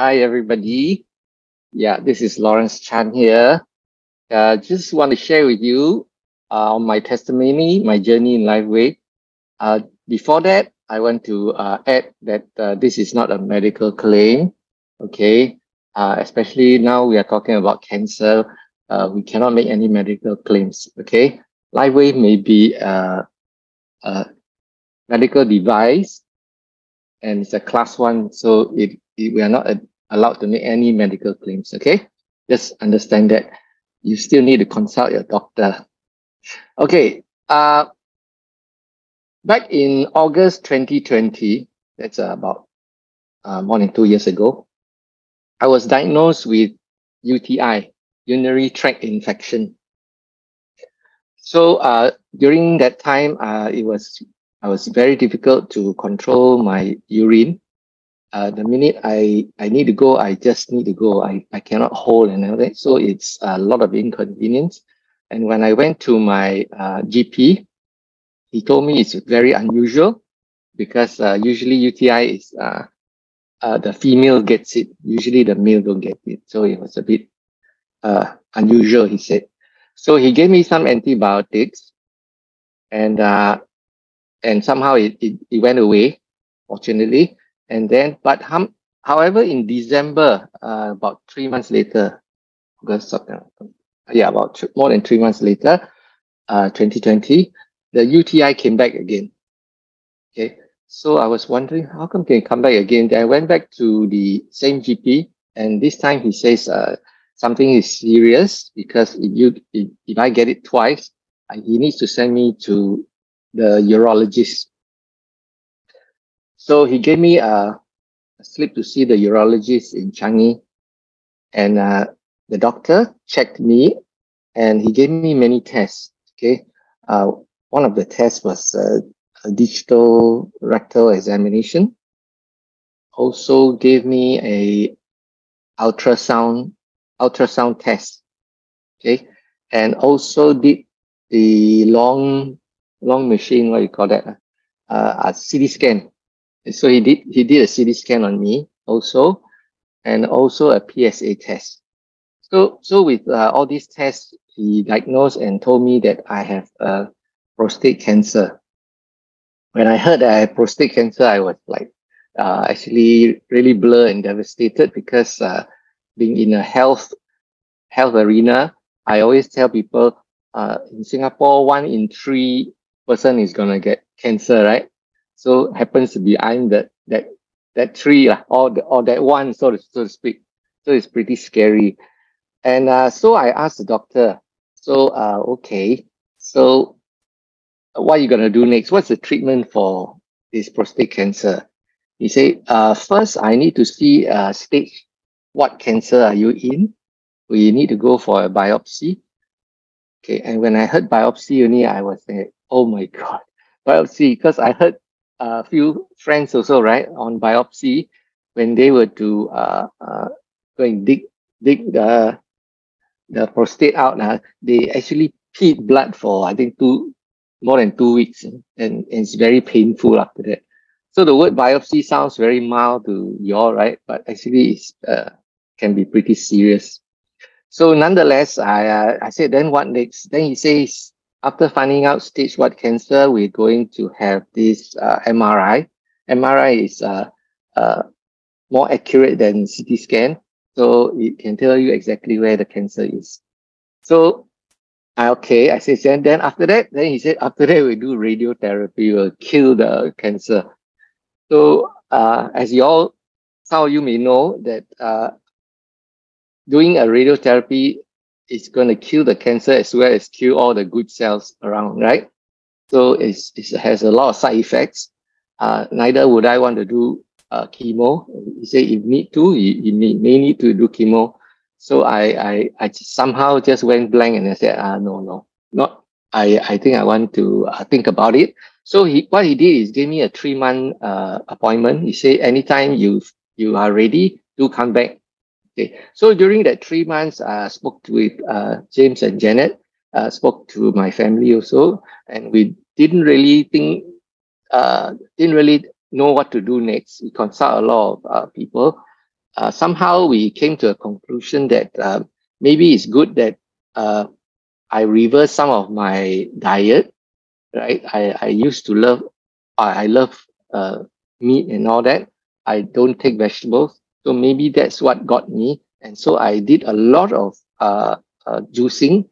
Hi, everybody. Yeah, this is Lawrence Chan here. Uh, just want to share with you uh, my testimony, my journey in LifeWave. Uh, before that, I want to uh, add that uh, this is not a medical claim, okay? Uh, especially now we are talking about cancer. Uh, we cannot make any medical claims, okay? LifeWave may be a, a medical device and it's a class one, so it, it we are not allowed to make any medical claims, okay? Just understand that you still need to consult your doctor. Okay, uh, back in August 2020, that's about uh, more than two years ago, I was diagnosed with UTI, urinary tract infection. So uh, during that time, uh, it was I was very difficult to control my urine uh, the minute I, I need to go, I just need to go. I, I cannot hold and everything. So it's a lot of inconvenience. And when I went to my uh, GP, he told me it's very unusual because uh, usually UTI is uh, uh, the female gets it. Usually the male don't get it. So it was a bit uh, unusual, he said. So he gave me some antibiotics and and somehow it, it, it went away, fortunately. And then, but hum, however, in December, uh, about three months later, yeah, about more than three months later, uh, 2020, the UTI came back again. Okay, so I was wondering how come can come back again? Then I went back to the same GP, and this time he says uh, something is serious because if you if, if I get it twice, uh, he needs to send me to the urologist so he gave me a, slip to see the urologist in Changi. And uh, the doctor checked me and he gave me many tests. Okay. Uh, one of the tests was uh, a digital rectal examination. Also gave me a ultrasound ultrasound test. Okay. And also did the long long machine, what you call that? Uh, a CT scan so he did he did a CT scan on me also, and also a PSA test. So so with uh, all these tests, he diagnosed and told me that I have a prostate cancer. When I heard that I had prostate cancer, I was like uh, actually really blurred and devastated because uh, being in a health health arena, I always tell people uh, in Singapore, one in three person is gonna get cancer, right? So happens to be I'm that that that tree uh, or the, or that one, so to, so to speak. So it's pretty scary. And uh, so I asked the doctor, so uh, okay, so what are you gonna do next? What's the treatment for this prostate cancer? He said, uh, first I need to see uh, stage what cancer are you in? We need to go for a biopsy. Okay, and when I heard biopsy only, I was like, oh my god, biopsy, because I heard a few friends also, right, on biopsy, when they were to uh, uh, go and dig dig the the prostate out, uh, they actually peed blood for I think two more than two weeks, and, and it's very painful after that. So the word biopsy sounds very mild to you all, right? But actually, it's uh, can be pretty serious. So nonetheless, I uh, I said, then what next? Then he says, after finding out stage one cancer, we're going to have this uh, MRI. MRI is uh, uh, more accurate than CT scan, so it can tell you exactly where the cancer is. So, okay, I said, and then after that, then he said, after that, we do radiotherapy, we'll kill the cancer. So, uh, as you all, some of you may know that uh, doing a radiotherapy it's going to kill the cancer as well as kill all the good cells around, right? So it's, it has a lot of side effects. Uh, neither would I want to do uh, chemo. You say if need to, you, you need, may need to do chemo. So I, I, I just somehow just went blank and I said, ah, no, no, not. I, I think I want to uh, think about it. So he, what he did is give me a three month uh, appointment. He said, anytime you you are ready, do come back Okay, so during that three months, I spoke with uh, James and Janet, uh, spoke to my family also, and we didn't really think, uh, didn't really know what to do next. We consult a lot of people, somehow we came to a conclusion that maybe it's good that uh, I reverse some of my diet, right? I, I used to love, I, I love uh, meat and all that. I don't take vegetables. So maybe that's what got me. And so I did a lot of uh, uh, juicing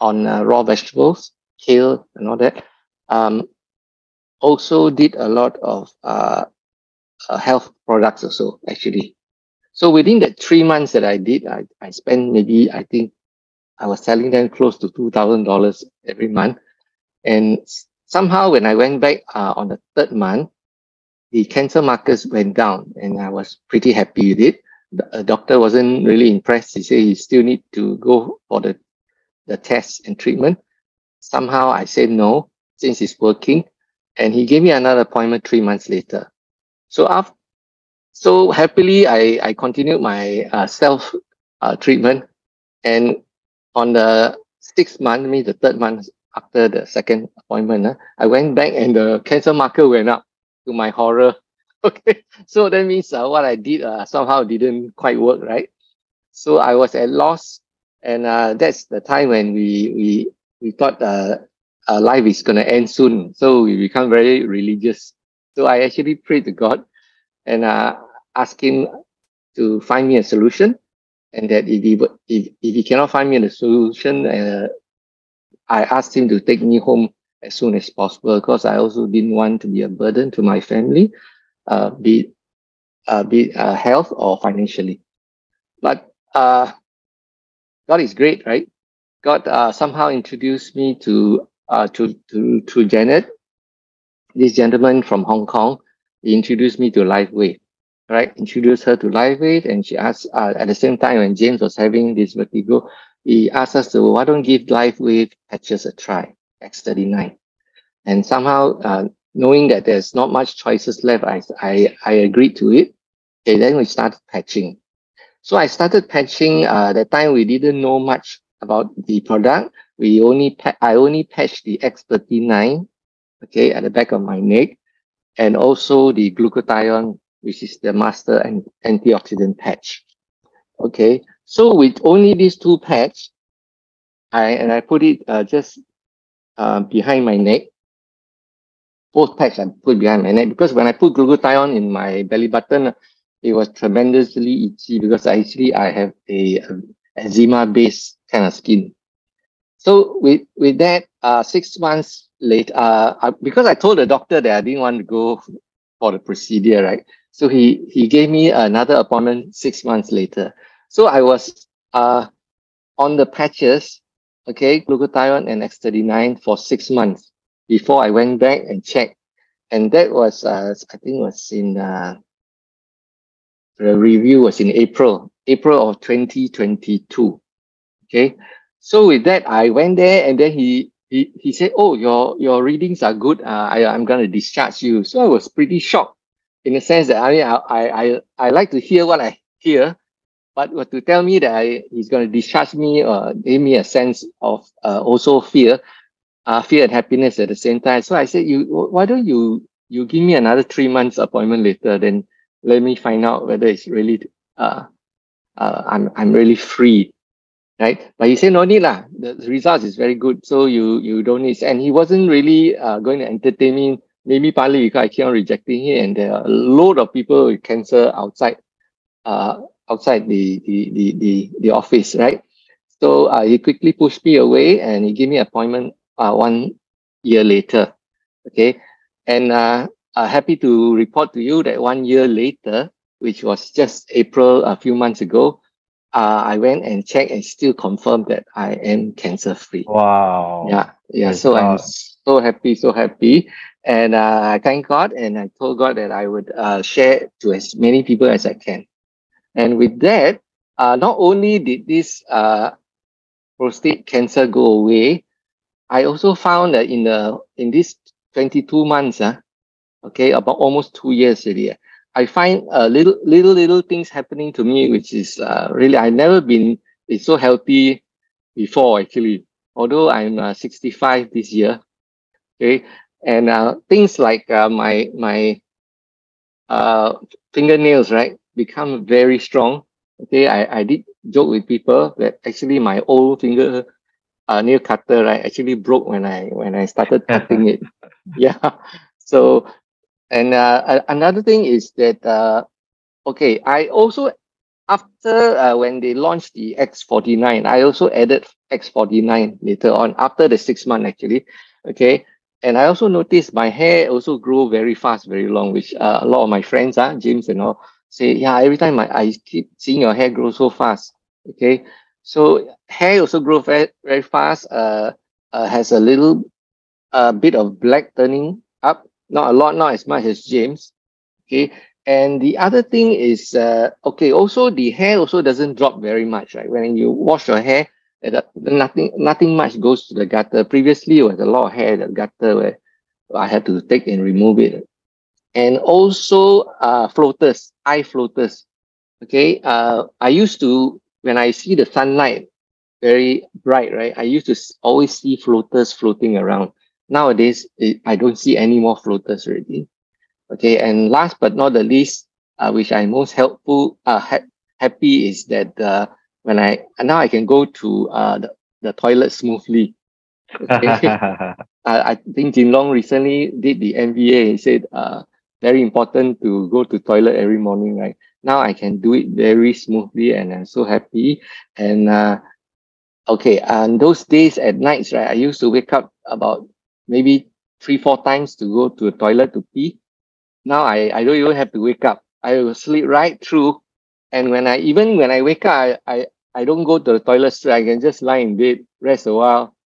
on uh, raw vegetables, kale and all that. Um, also did a lot of uh, uh, health products also, actually. So within the three months that I did, I, I spent maybe, I think I was selling them close to $2,000 every month. And somehow when I went back uh, on the third month, the cancer markers went down and I was pretty happy with it. The doctor wasn't really impressed. He said he still need to go for the, the test and treatment. Somehow I said no, since it's working. And he gave me another appointment three months later. So after, so happily, I, I continued my uh, self uh, treatment. And on the sixth month, maybe the third month after the second appointment, uh, I went back and the cancer marker went up to my horror. Okay, so that means uh, what I did uh, somehow didn't quite work, right? So I was at loss, and uh, that's the time when we we we thought uh, our life is gonna end soon. So we become very religious. So I actually prayed to God, and uh, asked Him to find me a solution, and that if he if if he cannot find me a solution, uh, I asked Him to take me home as soon as possible because I also didn't want to be a burden to my family, uh, be uh, be uh, health or financially. But uh, God is great, right? God uh, somehow introduced me to uh, to to to Janet, this gentleman from Hong Kong. He introduced me to LifeWave, right? Introduced her to LifeWave, and she asked uh, at the same time when James was having this vertigo, he asked us to why don't give LifeWave patches a try. X39. And somehow, uh, knowing that there's not much choices left, I, I, I agreed to it. Okay, then we started patching. So I started patching. Uh, that time we didn't know much about the product. We only I only patched the X39, okay, at the back of my neck, and also the glutathione, which is the master and antioxidant patch. Okay, so with only these two patch, I and I put it uh, just uh, behind my neck. Both patch I put behind my neck because when I put glutathione in my belly button, it was tremendously itchy because actually I have a, a eczema based kind of skin. So with with that, uh, six months later, uh, I, because I told the doctor that I didn't want to go for the procedure, right? So he he gave me another appointment six months later. So I was uh on the patches okay, glutathione and X39 for six months before I went back and checked. And that was, uh, I think was in, uh, the review was in April, April of 2022. Okay. So with that, I went there and then he, he, he said, oh, your, your readings are good. Uh, I, I'm going to discharge you. So I was pretty shocked in the sense that I mean, I, I, I like to hear what I hear but to tell me that I, he's going to discharge me or give me a sense of uh, also fear, uh, fear and happiness at the same time. So I said, you, why don't you, you give me another three months appointment later, then let me find out whether it's really, uh, uh, I'm, I'm really free. Right. But he said, no need lah. The results is very good. So you, you don't need, and he wasn't really, uh, going to entertain me, maybe partly because I keep on rejecting him. And there are a lot of people with cancer outside, uh, outside the the the the, the office, right? So uh, he quickly pushed me away and he gave me appointment uh, one year later. Okay, and uh, uh, happy to report to you that one year later, which was just April a few months ago, uh, I went and checked and still confirmed that I am cancer free. Wow. Yeah, yeah. so I'm so happy, so happy. And uh, I thank God and I told God that I would uh, share to as many people as I can. And with that, uh, not only did this uh, prostate cancer go away, I also found that in the in this 22 months, uh, okay, about almost two years already, I find uh, little little little things happening to me, which is uh, really I never been so healthy before actually. Although I'm uh, 65 this year, okay, and uh, things like uh, my my uh, fingernails, right? Become very strong. Okay, I, I did joke with people that actually my old finger uh, nail cutter right actually broke when I when I started cutting it. Yeah. So and uh, another thing is that uh, okay, I also after uh, when they launched the X49, I also added X49 later on after the six month actually. Okay. And I also noticed my hair also grow very fast, very long, which uh, a lot of my friends, uh, James and all, say, yeah, every time I, I keep seeing your hair grow so fast. Okay. So hair also grow very, very fast, uh, uh, has a little uh, bit of black turning up, not a lot, not as much as James. Okay. And the other thing is, uh, okay, also the hair also doesn't drop very much, right? When you wash your hair, nothing nothing much goes to the gutter. Previously, it was a lot of hair the gutter where I had to take and remove it. And also uh, floaters, eye floaters. Okay, uh, I used to, when I see the sunlight very bright, right? I used to always see floaters floating around. Nowadays, it, I don't see any more floaters already. Okay, and last but not the least, uh, which I'm most helpful, uh, ha happy is that uh, when I now I can go to uh, the, the toilet smoothly. Okay. uh, I think Jin Long recently did the MBA. He said uh, very important to go to toilet every morning, right? Now I can do it very smoothly and I'm so happy. And uh, okay, and those days at nights, right? I used to wake up about maybe three, four times to go to the toilet to pee. Now I, I don't even have to wake up. I will sleep right through and when I even when I wake up, I, I, I don't go to the toilet straight. I can just lie in bed, rest a while.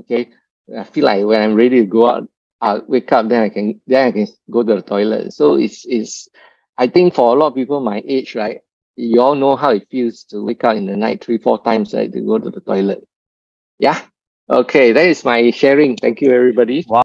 Okay. I feel like when I'm ready to go out, I'll wake up, then I can then I can go to the toilet. So it's it's I think for a lot of people my age, right? You all know how it feels to wake up in the night three, four times, right, to go to the toilet. Yeah. Okay, that is my sharing. Thank you everybody. Wow.